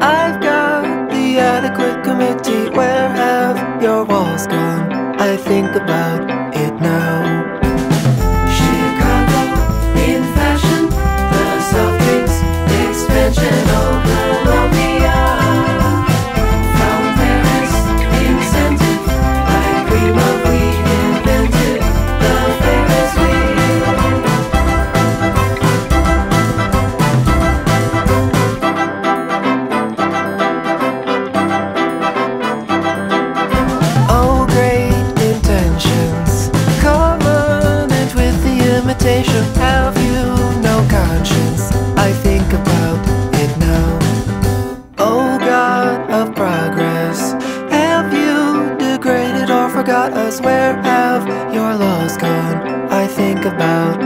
I've got the adequate committee. Where have your walls gone? I think about forgot us, where have your laws gone? I think about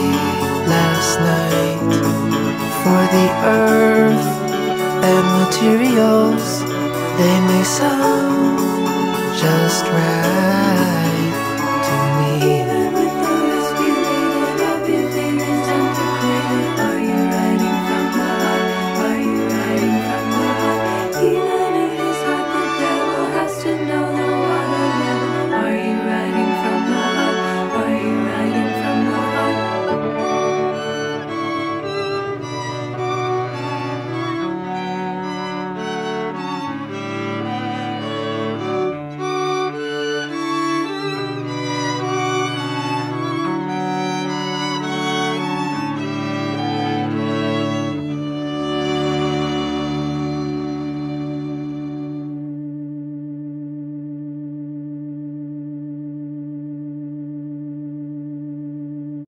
last night for the earth and materials. They may sound just right.